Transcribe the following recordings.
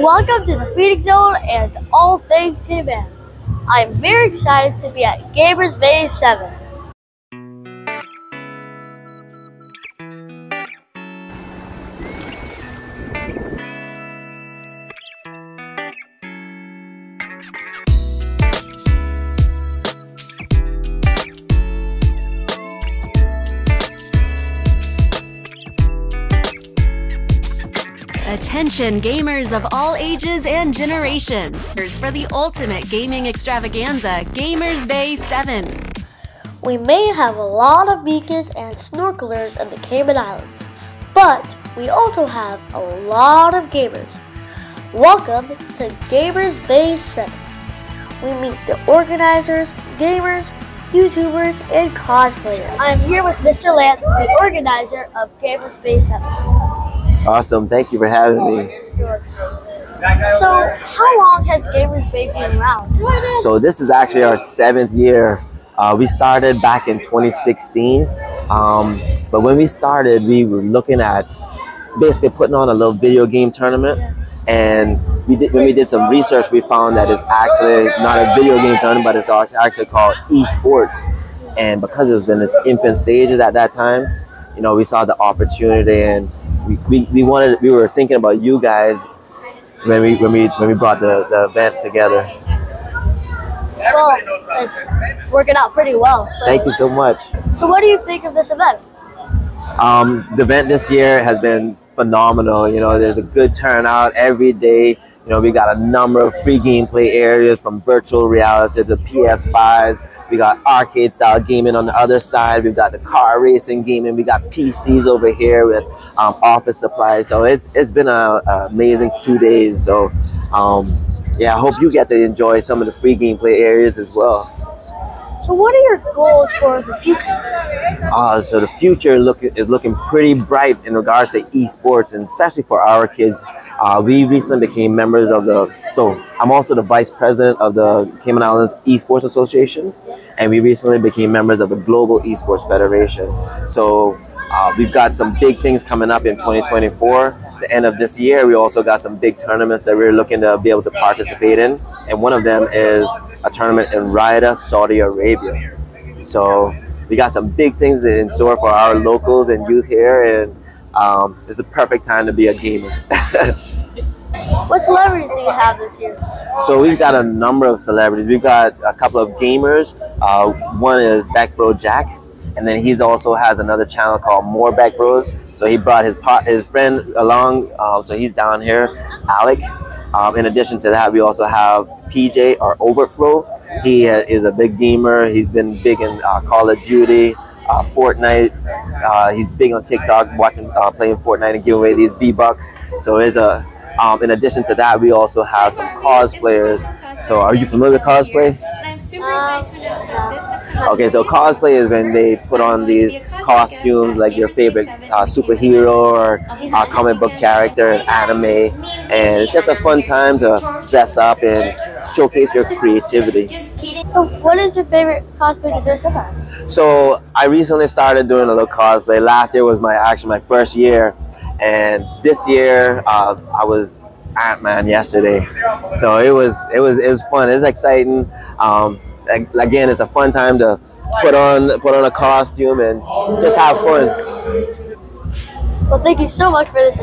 Welcome to the Phoenix Zone and all things Cayman. I'm very excited to be at Gamers Bay 7. Attention gamers of all ages and generations for the ultimate gaming extravaganza, Gamers Bay 7. We may have a lot of beacons and snorkelers in the Cayman Islands, but we also have a lot of gamers. Welcome to Gamers Bay 7. We meet the organizers, gamers, YouTubers, and cosplayers. I'm here with Mr. Lance, the organizer of Gamers Bay 7. Awesome. Thank you for having me. So, how long has Gamers Bay been around? So, this is actually our seventh year. Uh, we started back in 2016. Um, but when we started, we were looking at basically putting on a little video game tournament. And we did, when we did some research, we found that it's actually not a video game tournament, but it's actually called esports. And because it was in its infant stages at that time, you know, we saw the opportunity and we, we, wanted we were thinking about you guys when we when we when we brought the, the event together. Well, it's working out pretty well. So. Thank you so much. So, what do you think of this event? Um, the event this year has been phenomenal. You know, there's a good turnout every day. You know, we got a number of free gameplay areas from virtual reality to PS5s. We got arcade style gaming on the other side. We've got the car racing gaming. We got PCs over here with um, office supplies. So it's it's been an amazing two days. So um, yeah, I hope you get to enjoy some of the free gameplay areas as well. So, what are your goals for the future? Uh, so the future look is looking pretty bright in regards to esports, and especially for our kids. Uh, we recently became members of the. So I'm also the vice president of the Cayman Islands Esports Association, and we recently became members of the Global Esports Federation. So uh, we've got some big things coming up in 2024 the end of this year, we also got some big tournaments that we're looking to be able to participate in. And one of them is a tournament in Riyadh, Saudi Arabia. So we got some big things in store for our locals and youth here. And um, it's the perfect time to be a gamer. what celebrities do you have this year? So we've got a number of celebrities. We've got a couple of gamers. Uh, one is Beckbro Jack. And then he's also has another channel called More Beck Bros. So he brought his pot, his friend along. Um, so he's down here, Alec. Um, in addition to that, we also have PJ or Overflow. He is a big gamer. He's been big in uh, Call of Duty, uh, Fortnite. Uh, he's big on TikTok, watching, uh, playing Fortnite and giving away these V Bucks. So there's a. Um, in addition to that, we also have some cosplayers. So are you familiar with cosplay? Okay, so cosplay is when they put on these costumes like your favorite uh, superhero or uh, comic book character in anime, and it's just a fun time to dress up and showcase your creativity. So, what is your favorite cosplay to dress up as? So, I recently started doing a little cosplay. Last year was my actually my first year, and this year uh, I was Ant Man yesterday. So it was it was it was fun. It was exciting. Um, again, it's a fun time to put on put on a costume and just have fun. Well, thank you so much for this.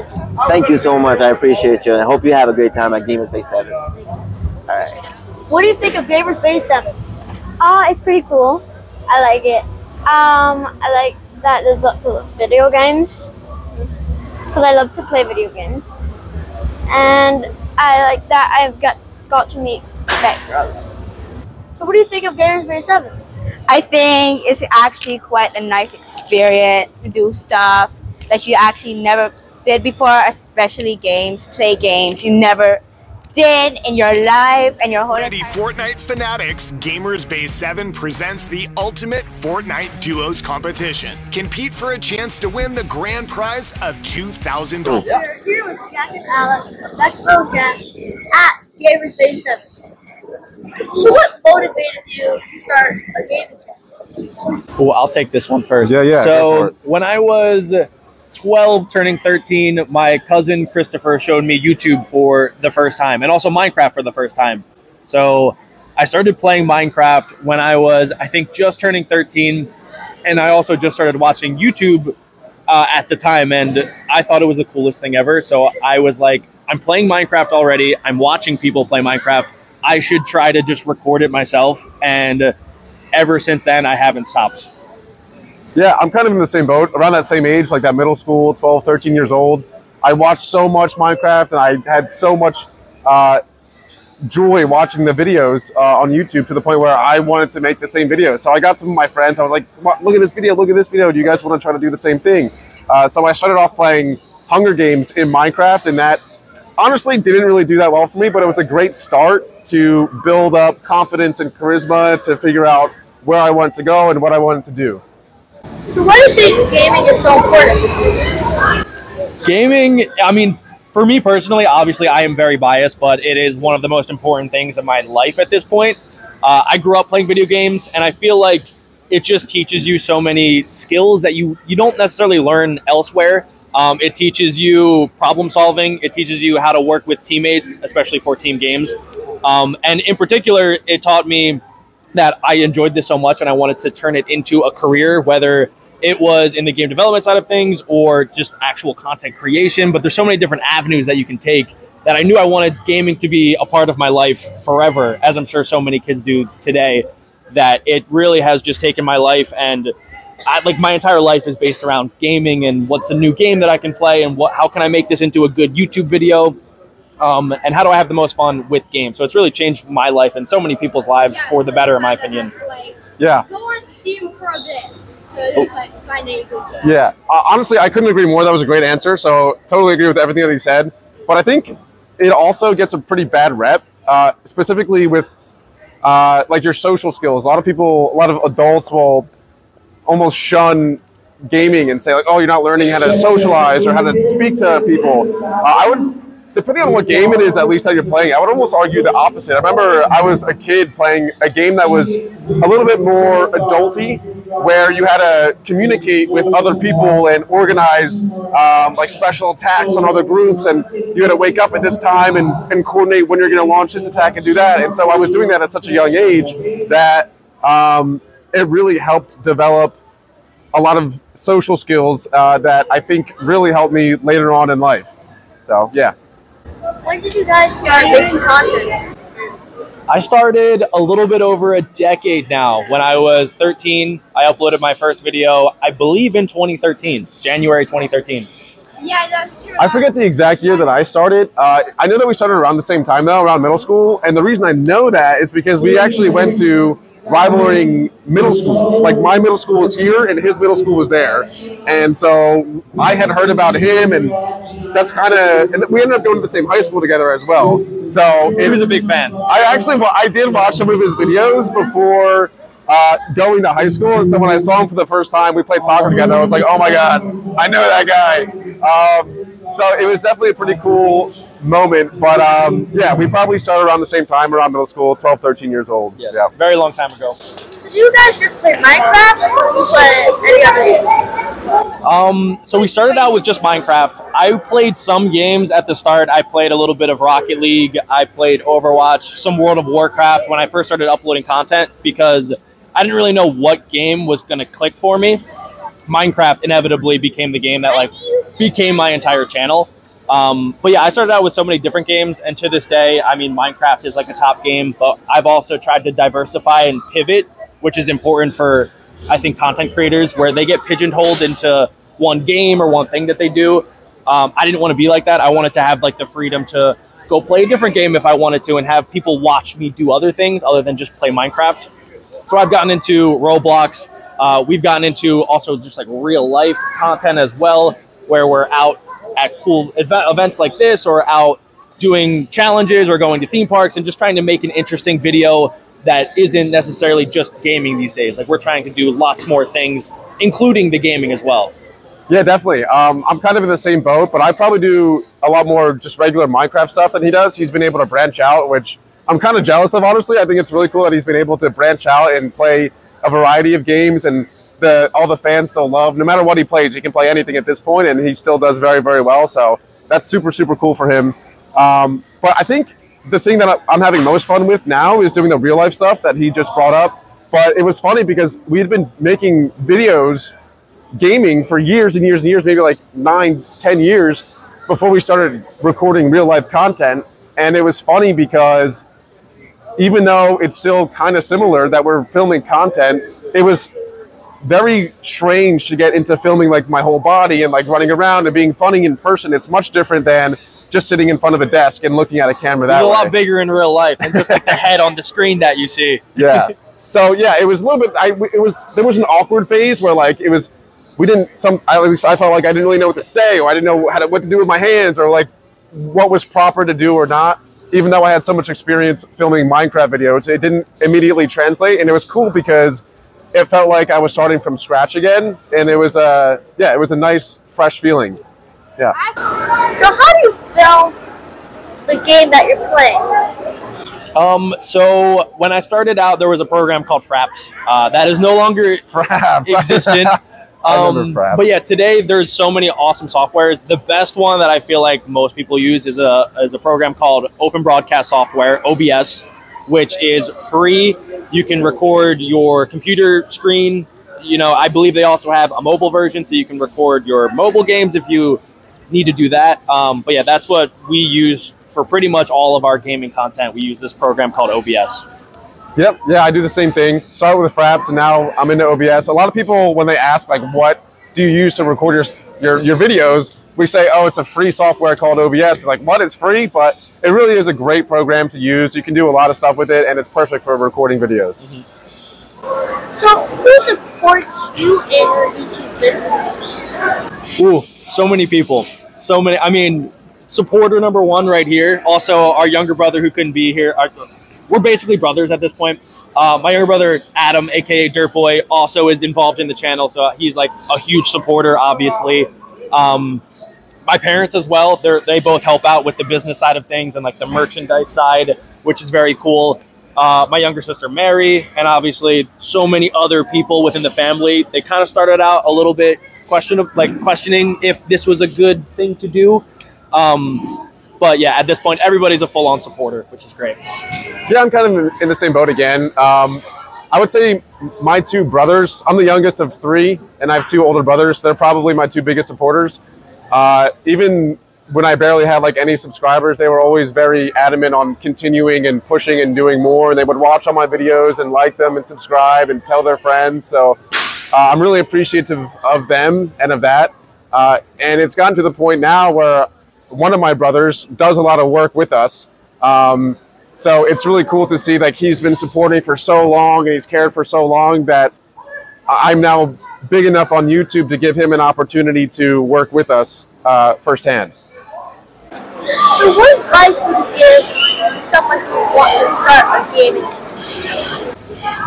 Thank you so much. I appreciate you. I hope you have a great time at Gamers Bay 7. All right. What do you think of Gamers Bay 7? Uh, it's pretty cool. I like it. Um, I like that there's lots of video games because I love to play video games, and I like that I've got got to meet Beck Bros. So what do you think of Gamers Bay 7? I think it's actually quite a nice experience to do stuff that you actually never did before, especially games, play games you never did in your life and your whole Ready Fortnite fanatics, Gamers Bay 7 presents the ultimate Fortnite duos competition. Compete for a chance to win the grand prize of $2,000. We're here with Jack and Alex, Let's Go Jack, at Gamers Bay 7. So, what motivated you to start a gaming channel? Well, I'll take this one first. Yeah, yeah. So, when I was 12, turning 13, my cousin Christopher showed me YouTube for the first time and also Minecraft for the first time. So I started playing Minecraft when I was, I think, just turning 13. And I also just started watching YouTube uh, at the time. And I thought it was the coolest thing ever. So I was like, I'm playing Minecraft already. I'm watching people play Minecraft. I should try to just record it myself. And ever since then, I haven't stopped. Yeah, I'm kind of in the same boat, around that same age, like that middle school, 12, 13 years old. I watched so much Minecraft and I had so much uh, joy watching the videos uh, on YouTube to the point where I wanted to make the same video. So I got some of my friends, I was like, look at this video, look at this video. Do you guys want to try to do the same thing? Uh, so I started off playing Hunger Games in Minecraft and that honestly didn't really do that well for me, but it was a great start to build up confidence and charisma to figure out where I wanted to go and what I wanted to do. So why do you think gaming is so important? Gaming, I mean, for me personally, obviously I am very biased, but it is one of the most important things in my life at this point. Uh, I grew up playing video games, and I feel like it just teaches you so many skills that you, you don't necessarily learn elsewhere. Um, it teaches you problem solving. It teaches you how to work with teammates, especially for team games. Um, and in particular, it taught me that I enjoyed this so much and I wanted to turn it into a career, whether it was in the game development side of things or just actual content creation. But there's so many different avenues that you can take that I knew I wanted gaming to be a part of my life forever, as I'm sure so many kids do today. That it really has just taken my life and I, like my entire life is based around gaming and what's a new game that I can play and what how can I make this into a good YouTube video um, and how do I have the most fun with games? So it's really changed my life and so many people's lives Yeah, for the so better, in my opinion. Like, Yeah. go on Steam for a bit to just like find a good game. Yeah, uh, honestly, I couldn't agree more. That was a great answer. So totally agree with everything that he said. But I think it also gets a pretty bad rep, uh, specifically with uh, like your social skills. A lot of people, a lot of adults will almost shun gaming and say like, "Oh, you're not learning how to socialize or how to speak to people." Uh, I would. Depending on what game it is, at least that you're playing, I would almost argue the opposite. I remember I was a kid playing a game that was a little bit more adulty, where you had to communicate with other people and organize um, like special attacks on other groups, and you had to wake up at this time and, and coordinate when you're going to launch this attack and do that. And so I was doing that at such a young age that um, it really helped develop a lot of social skills uh, that I think really helped me later on in life. So yeah. When did you guys start making content? I started a little bit over a decade now. When I was 13, I uploaded my first video, I believe in 2013, January 2013. Yeah, that's true. I forget the exact year that I started. Uh, I know that we started around the same time though, around middle school. And the reason I know that is because we actually went to rivaling middle schools. Like my middle school was here and his middle school was there. And so I had heard about him and that's kind of, and we ended up going to the same high school together as well. So He was a big fan. I actually, wa- I did watch some of his videos before uh, going to high school. And so when I saw him for the first time, we played soccer together. I was like, oh my God, I know that guy. Um, so it was definitely a pretty cool moment. But um, yeah, we probably started around the same time, around middle school, 12, 13 years old. Yes, Yeah. very long time ago. So do you guys just play Minecraft or you play any other games? Um, so we started out with just Minecraft. I played some games at the start. I played a little bit of Rocket League. I played Overwatch, some World of Warcraft when I first started uploading content because I didn't really know what game was going to click for me. Minecraft inevitably became the game that like became my entire channel. Um, but yeah, I started out with so many different games, and to this day, I mean, Minecraft is like a top game. But I've also tried to diversify and pivot, which is important for I think content creators, where they get pigeonholed into one game or one thing that they do. Um, I didn't want to be like that. I wanted to have like the freedom to go play a different game if I wanted to, and have people watch me do other things other than just play Minecraft. So I've gotten into Roblox. Uh, we've gotten into also just like real life content as well, where we're out at cool ev- events like this or out doing challenges or going to theme parks and just trying to make an interesting video that isn't necessarily just gaming these days. Like we're trying to do lots more things, including the gaming as well. Yeah, definitely. Um, I'm kind of in the same boat, but I probably do a lot more just regular Minecraft stuff than he does. He's been able to branch out, which I'm kind of jealous of, honestly. I think it's really cool that he's been able to branch out and play a variety of games and the all the fans still love. No matter what he plays, he can play anything at this point, and he still does very very well. So that's super super cool for him. Um, but I think the thing that I'm having most fun with now is doing the real life stuff that he just brought up. But it was funny because we had been making videos gaming for years and years and years, maybe like nine, ten years before we started recording real life content. And it was funny because even though it's still kind of similar that we're filming content, it was very strange to get into filming like my whole body and like running around and being funny in person. It's much different than just sitting in front of a desk and looking at a camera that He's a way. lot bigger in real life than just like the head on the screen that you see. yeah. So yeah, it was a little bit. I it was there was an awkward phase where like it was we didn't some at least I felt like I didn't really know what to say or I didn't know how to, what to do with my hands or like what was proper to do or not. Even though I had so much experience filming Minecraft videos, it didn't immediately translate, and it was cool because it felt like I was starting from scratch again, and it was uh yeah, it was a nice fresh feeling. Yeah. So how do you film the game that you're playing? Um, so when I started out, there was a program called Fraps. Uh, that is no longer Fraps. existent. I remember Um, Fraps. but yeah, today there's so many awesome softwares. The best one that I feel like most people use is a is a program called Open Broadcast Software (OBS), which is free. You can record your computer screen. You know, I believe they also have a mobile version, so you can record your mobile games if you need to do that. Um, but yeah, that's what we use for pretty much all of our gaming content. We use this program called OBS. Yep, yeah, I do the same thing. Started with the Fraps, and now I'm into OBS. A lot of people, when they ask like, "What do you use to record your your, your videos?" We say, "Oh, it's a free software called OBS." It's like, what? It's free, but it really is a great program to use. You can do a lot of stuff with it, and it's perfect for recording videos. So who supports you in your YouTube business? Ooh, so many people. So many. I mean, supporter number one right here. Also, our younger brother who couldn't be here. Our, we're basically brothers at this point. Uh, my younger brother Adam, aka Dirt Boy, also is involved in the channel, so he's like a huge supporter. Obviously, um, my parents as well. They they both help out with the business side of things and like the merchandise side, which is very cool. Uh, my younger sister Mary, and obviously so many other people within the family. They kind of started out a little bit question of like questioning if this was a good thing to do. Um, but yeah, at this point, everybody's a full-on supporter, which is great. Yeah, I'm kind of in the same boat again. Um, I would say my two brothers. I'm the youngest of three, and I have two older brothers. They're probably my two biggest supporters. Uh, even when I barely had like any subscribers, they were always very adamant on continuing and pushing and doing more. And they would watch all my videos and like them and subscribe and tell their friends. So uh, I'm really appreciative of them and of that. Uh, and it's gotten to the point now where one of my brothers does a lot of work with us. Um, so it's really cool to see like he's been supporting for so long and he's cared for so long that I'm now big enough on YouTube to give him an opportunity to work with us uh, firsthand. So what advice would you give to someone who wants to start a gaming?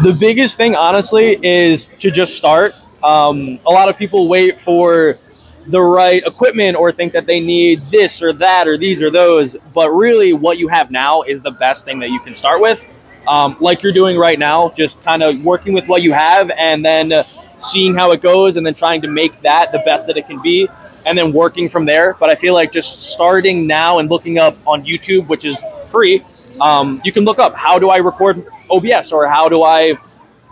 The biggest thing, honestly, is to just start. Um, a lot of people wait for the right equipment or think that they need this or that or these or those, but really, what you have now is the best thing that you can start with. Um, like you're doing right now, just kind of working with what you have and then uh, seeing how it goes and then trying to make that the best that it can be and then working from there. But I feel like just starting now and looking up on YouTube, which is free, um, you can look up how do I record OBS or how do I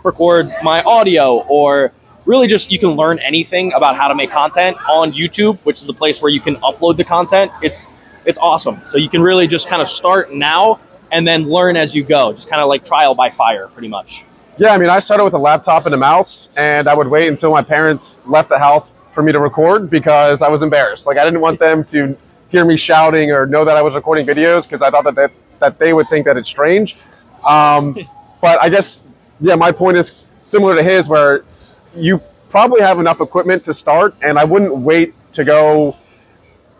record my audio or really just you can learn anything about how to make content on YouTube, which is the place where you can upload the content. It's it's awesome. So you can really just kind of start now and then learn as you go. Just kind of like trial by fire, pretty much. Yeah, I mean, I started with a laptop and a mouse, and I would wait until my parents left the house for me to record because I was embarrassed. Like, I didn't want them to hear me shouting or know that I was recording videos because I thought that they, that they would think that it's strange. Um, but I guess, yeah, my point is similar to his, where you probably have enough equipment to start, and I wouldn't wait to go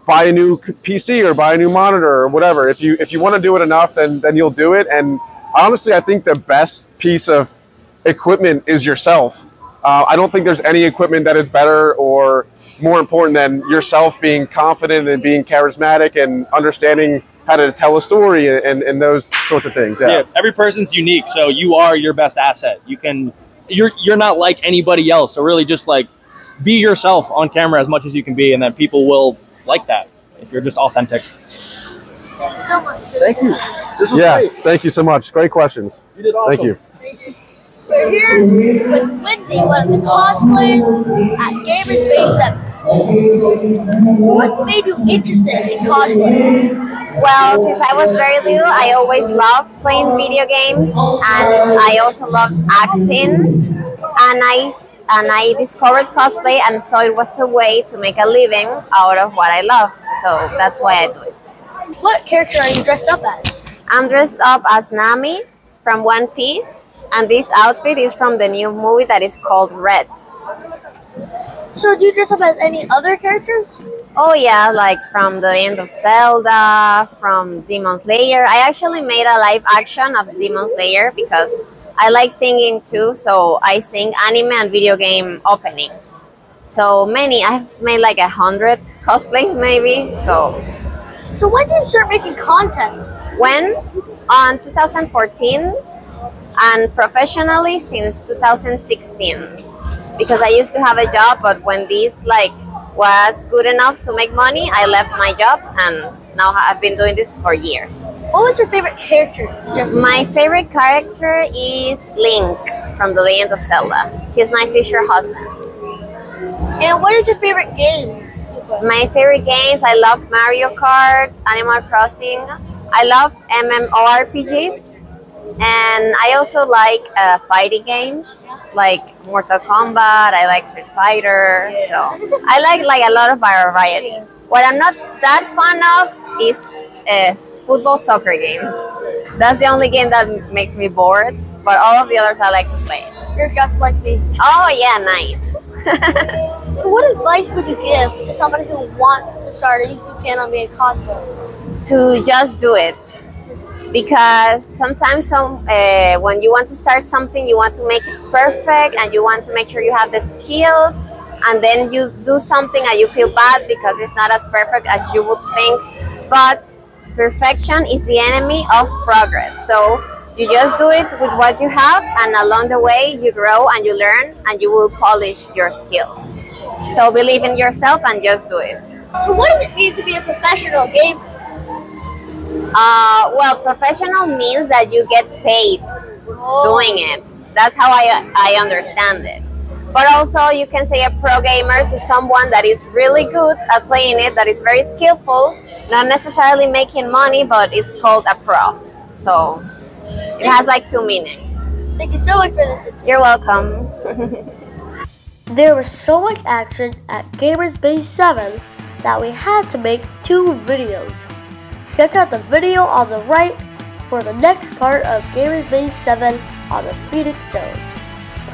buy a new PC or buy a new monitor or whatever. If you if you want to do it enough, then then you'll do it. And honestly, I think the best piece of equipment is yourself. Uh, I don't think there's any equipment that is better or more important than yourself being confident and being charismatic and understanding how to tell a story and, and those sorts of things. Yeah, every person's unique, so you are your best asset. You can you're you're not like anybody else. So really, just like be yourself on camera as much as you can be, and then people will like that if you're just authentic. Thank you so much. Thank you. This was Yeah, great. thank you so much. Great questions. You did awesome. Thank you. We're here with Wendy, one of the cosplayers at Gamers Bay 7. So what made you interested in cosplay? Well, since I was very little, I always loved playing video games, and I also loved acting. And I and I discovered cosplay, and so it was a way to make a living out of what I love. So that's why I do it. What character are you dressed up as? I'm dressed up as Nami from One Piece, and this outfit is from the new movie that is called Red. So do you dress up as any other characters? Oh yeah, like from the Legend of Zelda, from Demon Slayer. I actually made a live action of Demon Slayer because I like singing too, so I sing anime and video game openings. So many, I've made like a hundred cosplays maybe. So So when did you start making content? when on 2014 and professionally since 2016 because I used to have a job, but when this like was good enough to make money, I left my job and now I've been doing this for years. What was your favorite character? My favorite character is Link from The Legend of Zelda. He's my future husband. And what is your favorite games? My favorite games, I love Mario Kart, Animal Crossing. I love MMORPGs. And I also like uh, fighting games like Mortal Kombat. I like Street Fighter. So I like like a lot of variety. What I'm not that fond of is uh, football soccer games. That's the only game that makes me bored. But all of the others I like to play. You're just like me. Oh yeah, nice. So what advice would you give to somebody who wants to start a YouTube channel and be a cosplayer? to just do it because sometimes some uh, when you want to start something you want to make it perfect and you want to make sure you have the skills and then you do something and you feel bad because it's not as perfect as you would think but perfection is the enemy of progress so you just do it with what you have and along the way you grow and you learn and you will polish your skills so believe in yourself and just do it So what does it mean to be a professional gamer? Uh, well, professional means that you get paid doing it. That's how I, I understand it. But also, you can say a pro gamer to someone that is really good at playing it, that is very skillful, not necessarily making money, but it's called a pro. So it has like two meanings. Thank you so much for this. You're welcome. There was so much action at Gamers Bay 7 that we had to make two videos. Check out the video on the right for the next part of Gamers Bay 7 on the Phoenix Zone.